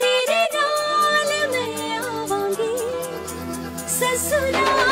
तेरे जाल आवांगी ससुराल